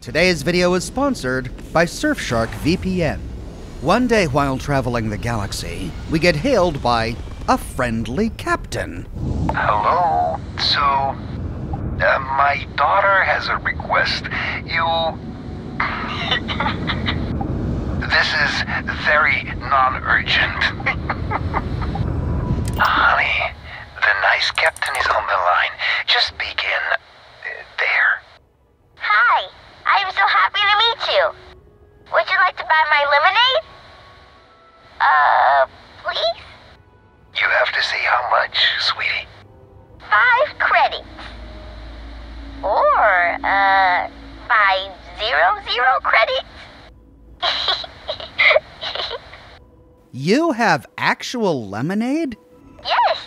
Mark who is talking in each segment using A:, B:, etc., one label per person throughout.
A: Today's video is sponsored by Surfshark VPN. One day while traveling the galaxy, we get hailed by a friendly captain.
B: Hello. So, uh, my daughter has a request. You. this is very non urgent. Honey, the nice captain is on the line. Just begin uh, there.
C: Hi, I'm so happy to meet you. Would you like to buy my lemonade? Uh, please?
B: You have to say how much, sweetie.
C: Five credits. Or, uh, five zero zero credits?
A: You have actual lemonade?
C: yes,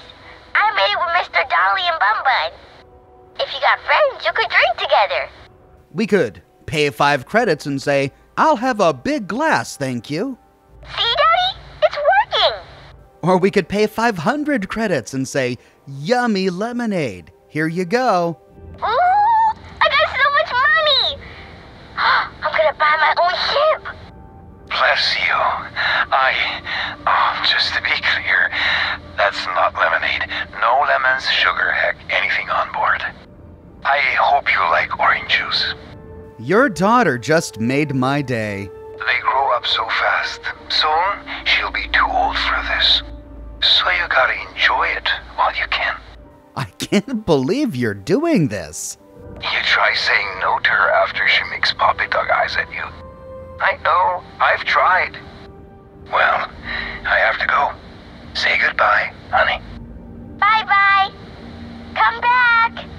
C: I made it with Mr. Dolly and Bun Bun. If you got friends, you could drink together.
A: We could pay five credits and say, I'll have a big glass, thank you.
C: See, Daddy? It's working.
A: Or we could pay 500 credits and say, Yummy lemonade. Here you go.
C: Ooh, I got so much money. I'm gonna buy my own ship.
B: Bless you. I. Oh, just to be clear, that's not lemonade. No lemons, sugar, heck, anything on board. I hope you like orange juice.
A: Your daughter just made my day.
B: They grow up so fast. Soon, she'll be too old for this. So you gotta enjoy it while you can.
A: I can't believe you're doing this.
B: You try saying no to her after she makes puppy dog eyes at you. I know, I've tried. Well, I have to go. Say goodbye, honey.
C: Bye bye. Come back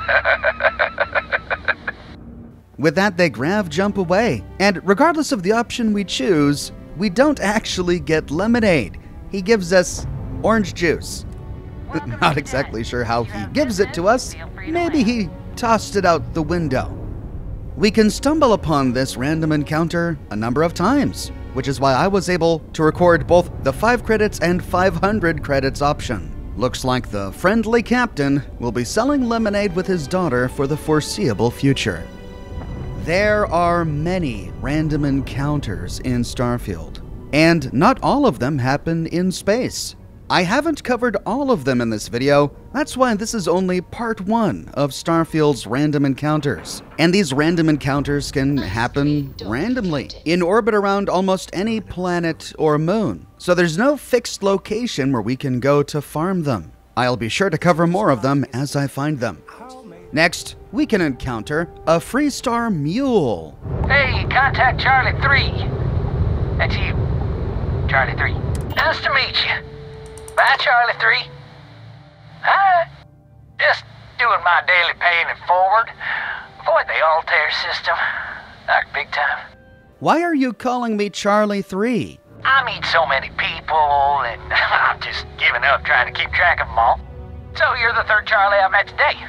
A: With that, they grav jump away. And regardless of the option we choose, we don't actually get lemonade. He gives us orange juice. Not exactly sure how he gives it to us. Maybe he tossed it out the window. We can stumble upon this random encounter a number of times, which is why I was able to record both the 5 credits and 500 credits option. Looks like the friendly captain will be selling lemonade with his daughter for the foreseeable future. There are many random encounters in Starfield, and not all of them happen in space. I haven't covered all of them in this video, that's why this is only part one of Starfield's random encounters. And these random encounters can happen randomly, in orbit around almost any planet or moon. So there's no fixed location where we can go to farm them. I'll be sure to cover more of them as I find them. Next, we can encounter a Freestar Mule.
D: Hey, contact Charlie 3. That's you. Charlie 3. Nice to meet you. Bye, Charlie 3. Hi. Just doing my daily paying it forward. Avoid the Altair system. Like big time.
A: Why are you calling me Charlie 3?
D: I meet so many people, and I'm just giving up trying to keep track of them all. So you're the third Charlie I've met today.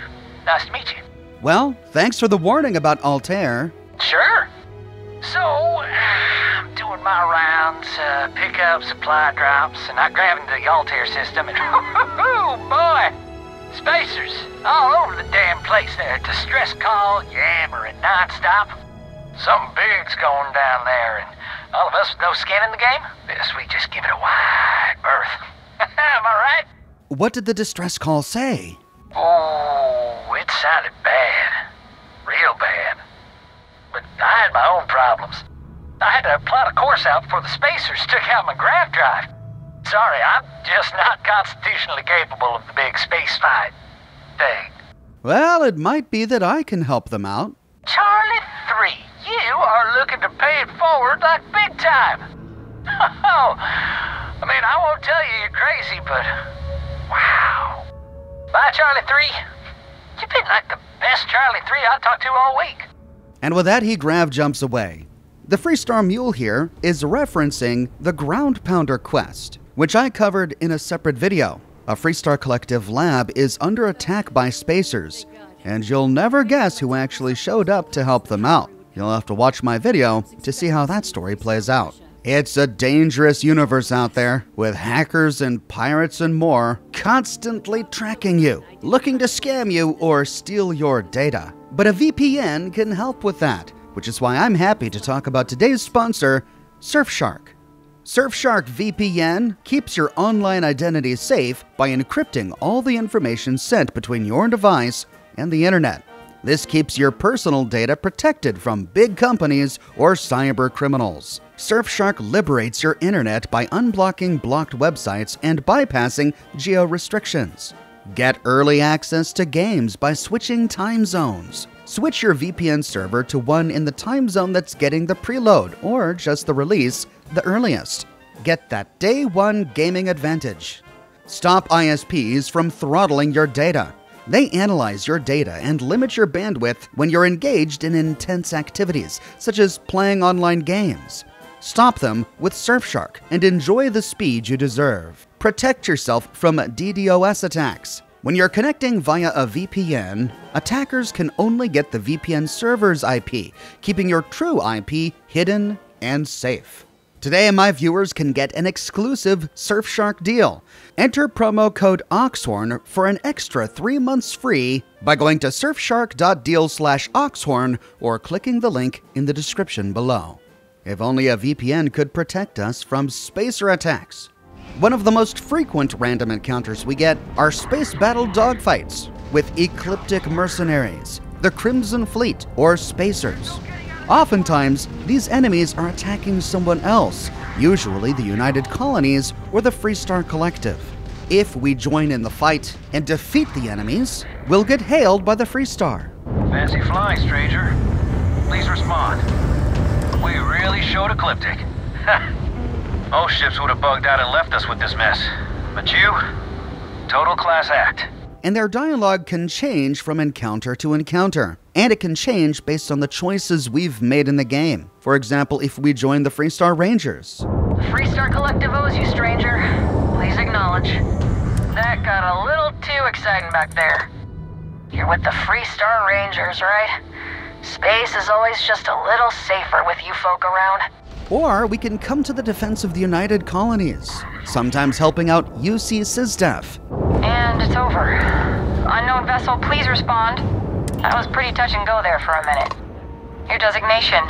D: Nice to meet you.
A: Well, thanks for the warning about Altair.
D: Sure. So, I'm doing my rounds, uh, pick up supply drops, and I grab into the Altair system, and oh boy, spacers all over the damn place there. Distress call, yammering nonstop. Something big's going down there, and all of us with no skin in the game. Best we just give it a wide berth. Am I right?
A: What did the distress call say?
D: Oh, it sounded bad. Real bad. I had my own problems. I had to plot a course out before the spacers took out my grav drive. Sorry, I'm just not constitutionally capable of the big space fight thing.
A: Well, it might be that I can help them out.
D: Charlie 3, you are looking to pay it forward like big time. Oh, I mean, I won't tell you you're crazy, but wow. Bye, Charlie 3. You've been like the best Charlie 3 I talked to all week.
A: And with that, he grav jumps away. The Freestar Mule here is referencing the Ground Pounder quest, which I covered in a separate video. A Freestar Collective lab is under attack by spacers, and you'll never guess who actually showed up to help them out. You'll have to watch my video to see how that story plays out. It's a dangerous universe out there, with hackers and pirates and more constantly tracking you, looking to scam you or steal your data. But a VPN can help with that, which is why I'm happy to talk about today's sponsor, Surfshark. Surfshark VPN keeps your online identity safe by encrypting all the information sent between your device and the internet. This keeps your personal data protected from big companies or cyber criminals. Surfshark liberates your internet by unblocking blocked websites and bypassing geo restrictions. Get early access to games by switching time zones. Switch your VPN server to one in the time zone that's getting the preload or just the release the earliest. Get that day one gaming advantage. Stop ISPs from throttling your data. They analyze your data and limit your bandwidth when you're engaged in intense activities, such as playing online games. Stop them with Surfshark and enjoy the speed you deserve. Protect yourself from DDoS attacks. When you're connecting via a VPN, attackers can only get the VPN server's IP, keeping your true IP hidden and safe. Today, my viewers can get an exclusive Surfshark deal. Enter promo code Oxhorn for an extra three months free by going to surfshark.deal slash oxhorn or clicking the link in the description below. If only a VPN could protect us from spacer attacks. One of the most frequent random encounters we get are space battle dogfights with ecliptic mercenaries, the Crimson Fleet, or spacers. Oftentimes, these enemies are attacking someone else, usually the United Colonies or the Freestar Collective. If we join in the fight and defeat the enemies, we'll get hailed by the Freestar.
B: Fancy flying, stranger. Please respond. We really showed Ecliptic. Most ships would have bugged out and left us with this mess. But you? Total class act.
A: And their dialogue can change from encounter to encounter. And it can change based on the choices we've made in the game. For example, if we join the Freestar Rangers.
D: The Freestar Collective owes you, stranger. Please acknowledge. That got a little too exciting back there. You're with the Freestar Rangers, right? Space is always just a little safer with you folk around.
A: Or we can come to the defense of the United Colonies, sometimes helping out UC SysDef.
D: And it's over. Unknown vessel, please respond. That was pretty touch and go there for a minute. Your designation.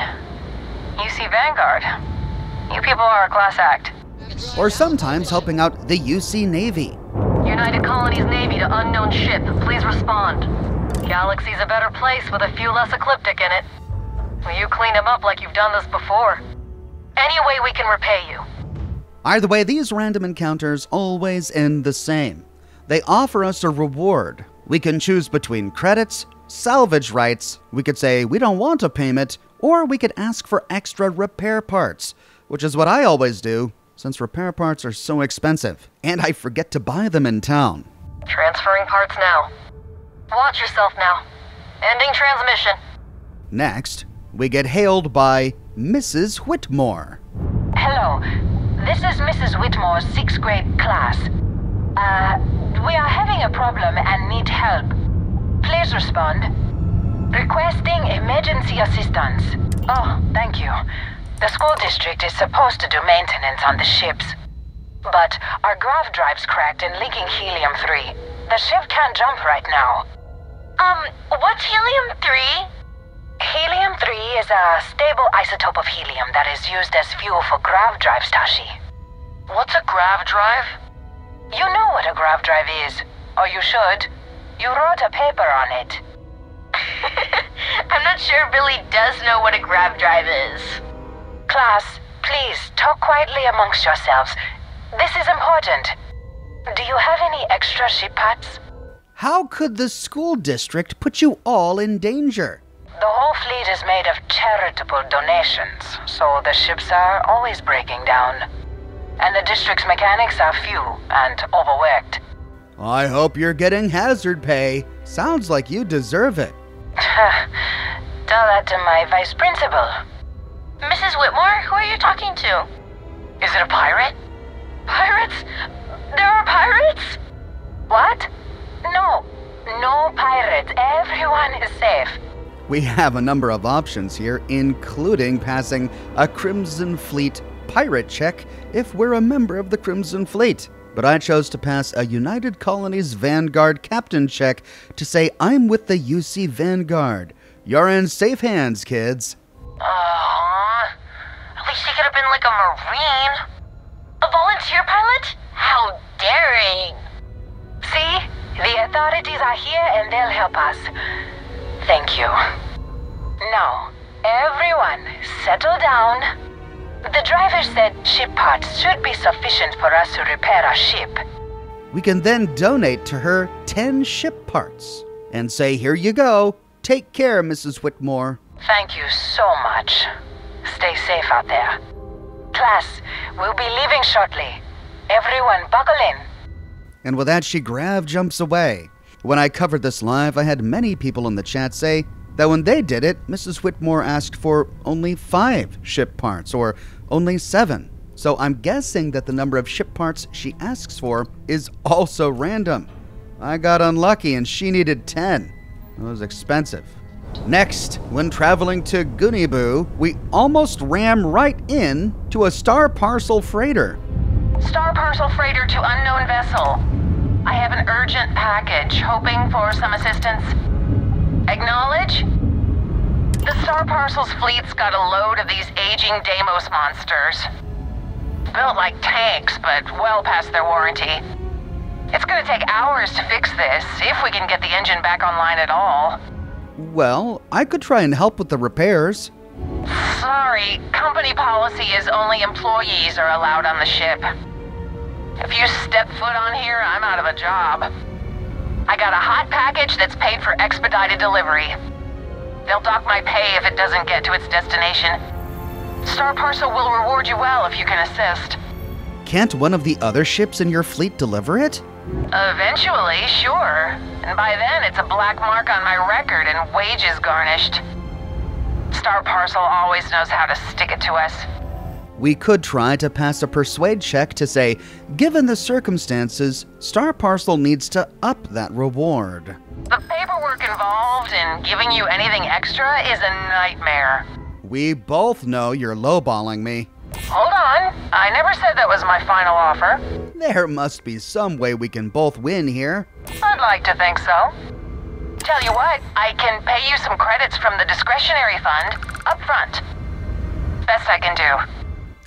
D: UC Vanguard. You people are a class act.
A: Or sometimes helping out the UC Navy.
D: United Colonies Navy to unknown ship. Please respond. Galaxy's a better place with a few less ecliptic in it. Will you clean them up like you've done this before? Any way we can repay you.
A: Either way, these random encounters always end the same. They offer us a reward. We can choose between credits, salvage rights, we could say we don't want a payment, or we could ask for extra repair parts, which is what I always do, since repair parts are so expensive, and I forget to buy them in town.
D: Transferring parts now. Watch yourself now. Ending transmission.
A: Next, we get hailed by Mrs. Whitmore.
E: Hello, this is Mrs. Whitmore's sixth grade class. Uh, we are having a problem and need help. Please respond. Requesting emergency assistance. Oh, thank you. The school district is supposed to do maintenance on the ships. But our grav drive's cracked and leaking helium-3. The ship can't jump right now.
C: Um, what's helium-3?
E: Helium-3 is a stable isotope of helium that is used as fuel for grav drives, Tashi.
D: What's a grav drive?
E: You know what a grav drive is, or you should. You wrote a paper on it.
C: I'm not sure Billy does know what a grav drive is.
E: Class, please talk quietly amongst yourselves. This is important. Do you have any extra ship parts?
A: How could the school district put you all in danger?
E: The whole fleet is made of charitable donations, so the ships are always breaking down. And the district's mechanics are few and overworked.
A: I hope you're getting hazard pay. Sounds like you deserve it.
E: Tell that to my vice principal.
C: Mrs. Whitmore, who are you talking to?
D: Is it a pirate?
C: Pirates? There are pirates?
E: What? No, no pirates. Everyone is safe.
A: We have a number of options here, including passing a Crimson Fleet pirate check if we're a member of the Crimson Fleet. but I chose to pass a United Colonies Vanguard captain check to say I'm with the UC Vanguard. You're in safe hands, kids.
C: Aww. At least she could have been like a Marine. A volunteer pilot? How daring.
F: See? The authorities are here and they'll help us. Thank you. Now, everyone, settle down. The driver said ship parts should be sufficient for us to repair our ship.
A: We can then donate to her 10 ship parts and say, Here you go. Take care, Mrs. Whitmore.
F: Thank you so much. Stay safe out there. Class, we'll be leaving shortly. Everyone, buckle in.
A: And with that, she grav jumps away. When I covered this live, I had many people in the chat say that when they did it, Mrs. Whitmore asked for only five ship parts or only seven. So I'm guessing that the number of ship parts she asks for is also random. I got unlucky and she needed 10. It was expensive. Next, when traveling to Guniibuu, we almost ram right in to a Star Parcel freighter.
F: Star Parcel freighter to unknown vessel. I have an urgent package, hoping for some assistance. Acknowledge? The Star Parcels fleet's got a load of these aging Deimos monsters. Built like tanks, but well past their warranty. It's gonna take hours to fix this, if we can get the engine back online at all.
A: Well, I could try and help with the repairs.
F: Sorry, company policy is only employees are allowed on the ship. If you step foot on here, I'm out of a job. I got a hot package that's paid for expedited delivery. They'll dock my pay if it doesn't get to its destination. Star Parcel will reward you well if you can assist.
A: Can't one of the other ships in your fleet deliver it?
F: Eventually, sure. And by then, it's a black mark on my record and wages garnished. Star Parcel always knows how to stick it to us.
A: We could try to pass a persuade check to say, given the circumstances, Star Parcel needs to up that reward.
F: The paperwork involved in giving you anything extra is a nightmare.
A: We both know you're lowballing me.
F: Hold on. I never said that was my final offer.
A: There must be some way we can both win here.
F: I'd like to think so. Tell you what, I can pay you some credits from the discretionary fund up front. Best I can do.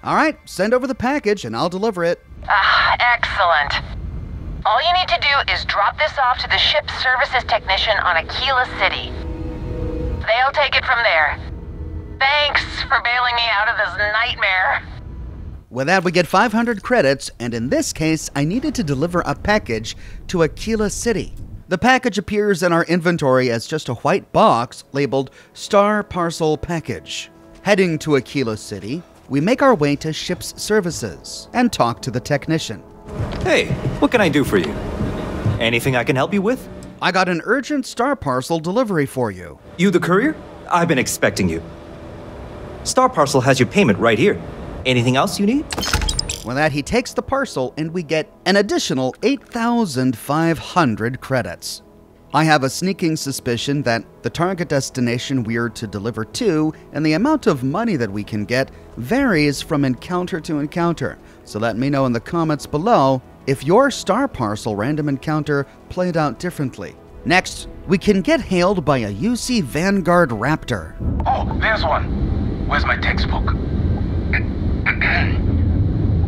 A: All right, send over the package and I'll deliver it.
F: Ah, excellent. All you need to do is drop this off to the ship services technician on Aquila City. They'll take it from there. Thanks for bailing me out of this nightmare.
A: With that, we get 500 credits, and in this case, I needed to deliver a package to Aquila City. The package appears in our inventory as just a white box labeled Star Parcel Package. Heading to Aquila City, we make our way to ship's services and talk to the technician.
G: Hey, what can I do for you? Anything I can help you with?
A: I got an urgent Star Parcel delivery for you.
G: You the courier? I've been expecting you. Star Parcel has your payment right here. Anything else you need?
A: With that, he takes the parcel and we get an additional 8,500 credits. I have a sneaking suspicion that the target destination we're to deliver to and the amount of money that we can get varies from encounter to encounter. So let me know in the comments below if your Star Parcel random encounter played out differently. Next, we can get hailed by a UC Vanguard Raptor.
B: Oh, there's one. Where's my textbook?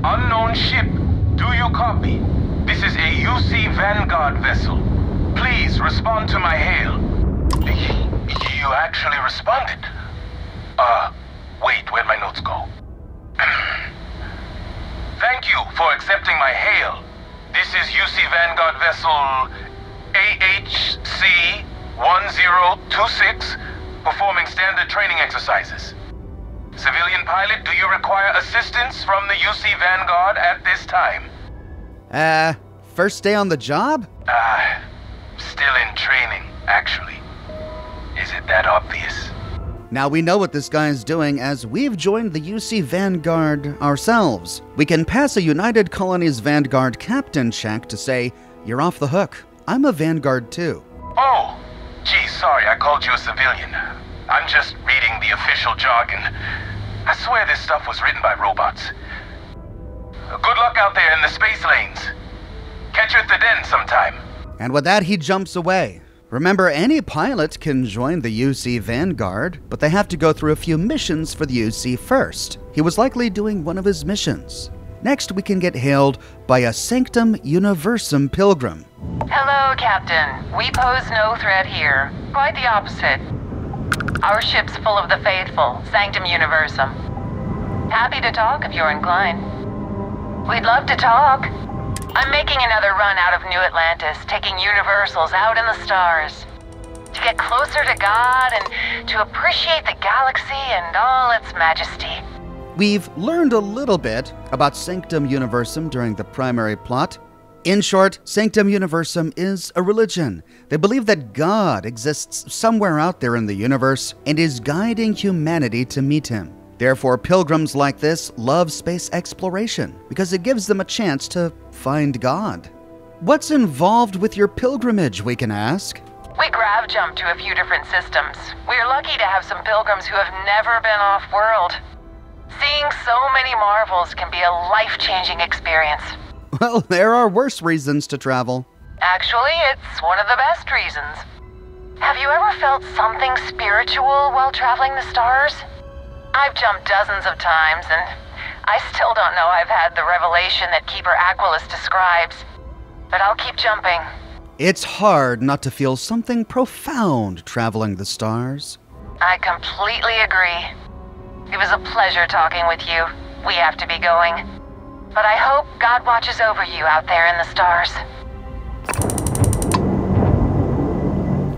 B: Unknown ship. Do you copy? This is a UC Vanguard vessel. Respond to my hail. You actually responded? Uh, wait, where'd my notes go? Thank you for accepting my hail. This is UC Vanguard vessel AHC 1026, performing standard training exercises. Civilian pilot, do you require assistance from the UC Vanguard at this time?
A: Uh, first day on the job?
B: Ah, still in training, actually. Is it that obvious?
A: Now we know what this guy is doing as we've joined the UC Vanguard ourselves. We can pass a United Colonies Vanguard captain check to say, you're off the hook. I'm a Vanguard too.
B: Oh, gee, sorry, I called you a civilian. I'm just reading the official jargon. I swear this stuff was written by robots. Good luck out there in the space lanes. catch you at the den sometime.
A: And with that, he jumps away. Remember, any pilot can join the UC Vanguard, but they have to go through a few missions for the UC first. He was likely doing one of his missions. Next, we can get hailed by a Sanctum Universum pilgrim.
E: Hello, Captain. We pose no threat here. Quite the opposite. Our ship's full of the faithful, Sanctum Universum. Happy to talk if you're inclined. We'd love to talk. I'm making another run out of New Atlantis, taking Universals out in the stars. To get closer to God and to appreciate the galaxy and all its majesty.
A: We've learned a little bit about Sanctum Universum during the primary plot. In short, Sanctum Universum is a religion. They believe that God exists somewhere out there in the universe and is guiding humanity to meet him. Therefore, pilgrims like this love space exploration because it gives them a chance to find God. What's involved with your pilgrimage, we can ask?
E: We grav jump to a few different systems. We're lucky to have some pilgrims who have never been off world. Seeing so many marvels can be a life changing experience.
A: Well, there are worse reasons to travel.
E: Actually, it's one of the best reasons. Have you ever felt something spiritual while traveling the stars? I've jumped dozens of times, and I still don't know I've had the revelation that Keeper Aquilus describes. But I'll keep jumping.
A: It's hard not to feel something profound traveling the stars.
E: I completely agree. It was a pleasure talking with you. We have to be going. But I hope God watches over you out there in the stars.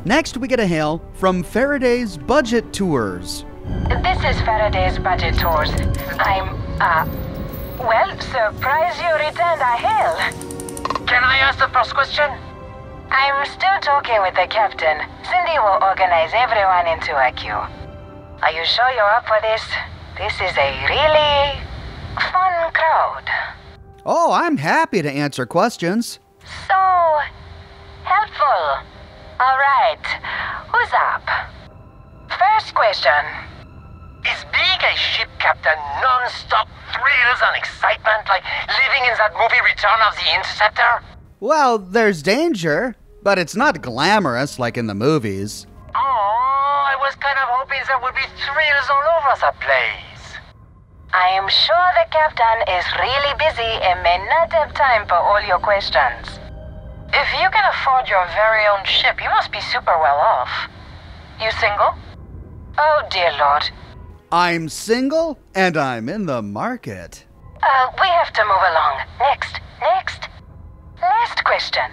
A: Next, we get a hail from Faraday's Budget Tours.
E: This is Faraday's Budget Tours. I'm, uh, well, surprise you returned a hail.
D: Can I ask the first question?
E: I'm still talking with the captain. Cindy will organize everyone into a queue. Are you sure you're up for this? This is a really fun crowd.
A: Oh, I'm happy to answer questions.
E: So helpful. All right, who's up? First question.
D: Is being a ship captain non-stop thrills and excitement like living in that movie Return of the Interceptor?
A: Well, there's danger, but it's not glamorous like in the movies.
D: Oh, I was kind of hoping there would be thrills all over the place.
E: I am sure the captain is really busy and may not have time for all your questions. If you can afford your very own ship, you must be super well off. You single? Oh, dear Lord.
A: I'm single and I'm in the market.
E: Uh, we have to move along. Next, next. Last question.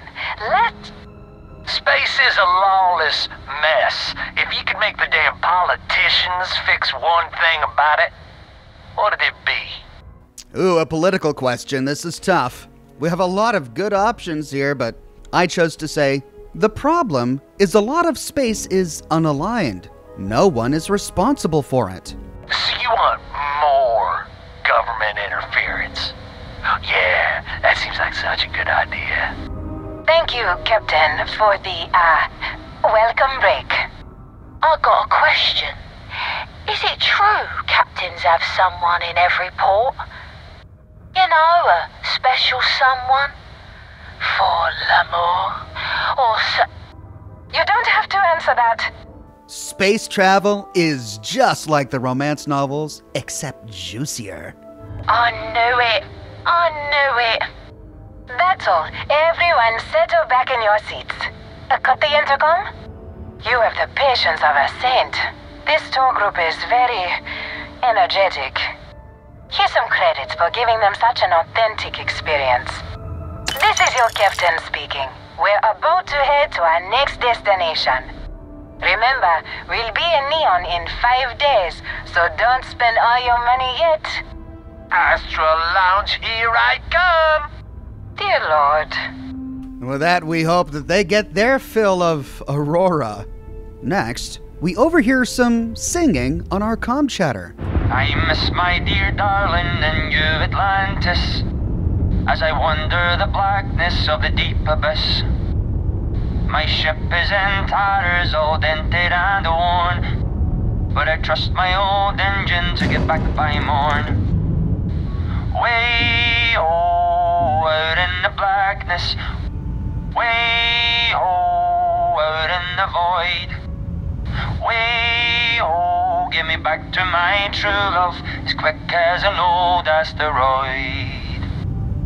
E: Let.
D: Space is a lawless mess. If you could make the damn politicians fix one thing about it, what'd it be?
A: Ooh, a political question. This is tough. We have a lot of good options here, but I chose to say the problem is a lot of space is unaligned. No one is responsible for it.
D: So you want more government interference? Yeah, that seems like such a good idea.
E: Thank you, Captain, for the, uh, welcome break. I got a question. Is it true captains have someone in every port? You know, a special someone? For l'amour? Or so- You don't have to answer that.
A: Space travel is just like the romance novels, except juicier.
E: I knew it. I knew it. That's all. Everyone settle back in your seats. Uh, cut the intercom? You have the patience of a saint. This tour group is very energetic. Here's some credits for giving them such an authentic experience. This is your captain speaking. We're about to head to our next destination. Remember, we'll be in Neon in five days, so don't spend all your money yet.
D: Astral Lounge, here I come!
E: Dear Lord.
A: And with that, we hope that they get their fill of Aurora. Next, we overhear some singing on our com chatter.
H: I miss my dear darling and New Atlantis As I wander the blackness of the deep abyss My ship is in tatters, all dented and worn But I trust my old engine to get back by morn Way oh, out in the blackness Way oh, out in the void. Way oh, ho, get me back to my true love as quick as an old asteroid.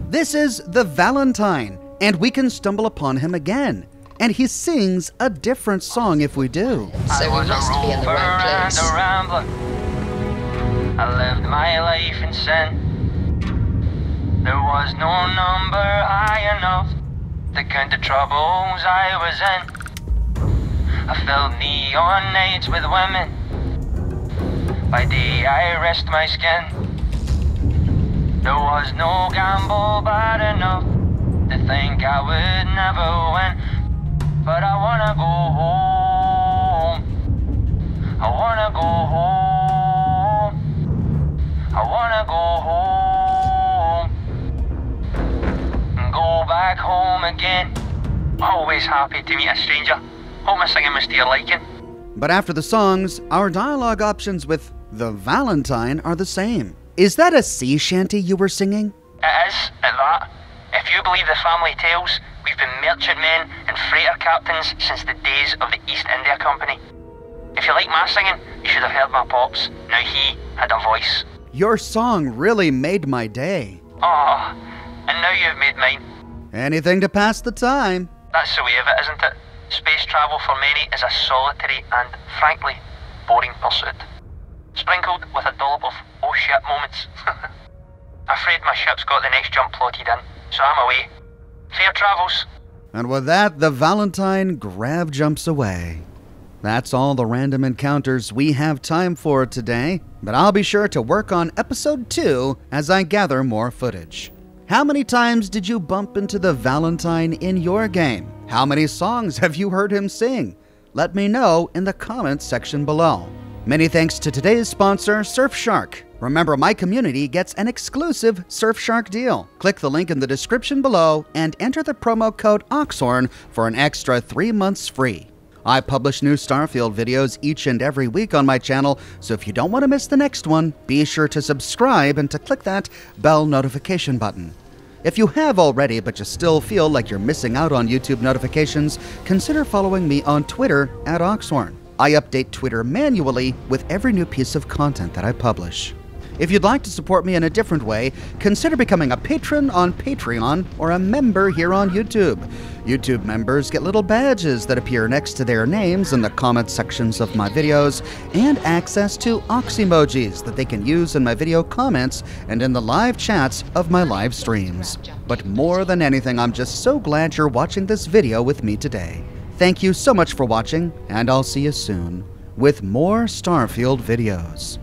A: This is the Valentine, and we can stumble upon him again. And he sings a different song if we do.
I: So we must be in the
H: rover
I: right place.
H: and a rambler. I lived my life in sin. There was no number high enough to count the troubles I was in. I filled neon nights with women. By day I rest my skin. There was no gamble bad enough to think I would never win. But I wanna go home. I wanna go home. I wanna go home. Go back home again. Always happy to meet a stranger. Hope my singing was to your liking.
A: But after the songs, our dialogue options with the Valentine are the same. Is that a sea shanty you were singing?
H: It is, at that. If you believe the family tales, we've been merchantmen and freighter captains since the days of the East India Company. If you like my singing, you should have heard my pops. Now he had a voice.
A: Your song really made my day.
H: Ah, and now you've made mine.
A: Anything to pass the time.
H: That's the way of it, isn't it? Space travel for many is a solitary and, frankly, boring pursuit. Sprinkled with a dollop of oh shit moments. Afraid my ship's got the next jump plotted in, so I'm away. Travels.
A: And with that, the Valentine grav jumps away. That's all the random encounters we have time for today, but I'll be sure to work on episode 2 as I gather more footage. How many times did you bump into the Valentine in your game? How many songs have you heard him sing? Let me know in the comments section below. Many thanks to today's sponsor, Surfshark. Remember, my community gets an exclusive Surfshark deal. Click the link in the description below and enter the promo code OXHORN for an extra three months free. I publish new Starfield videos each and every week on my channel, so if you don't want to miss the next one, be sure to subscribe and to click that bell notification button. If you have already but you still feel like you're missing out on YouTube notifications, consider following me on Twitter at Oxhorn. I update Twitter manually with every new piece of content that I publish. If you'd like to support me in a different way, consider becoming a patron on Patreon or a member here on YouTube. YouTube members get little badges that appear next to their names in the comment sections of my videos and access to Oxemojis that they can use in my video comments and in the live chats of my live streams. But more than anything, I'm just so glad you're watching this video with me today. Thank you so much for watching, and I'll see you soon with more Starfield videos.